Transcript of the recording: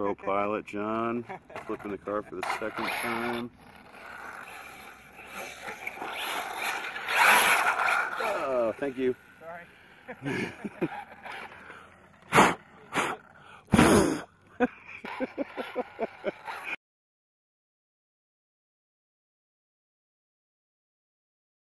pilot John flipping the car for the second time. Oh, thank you. Sorry.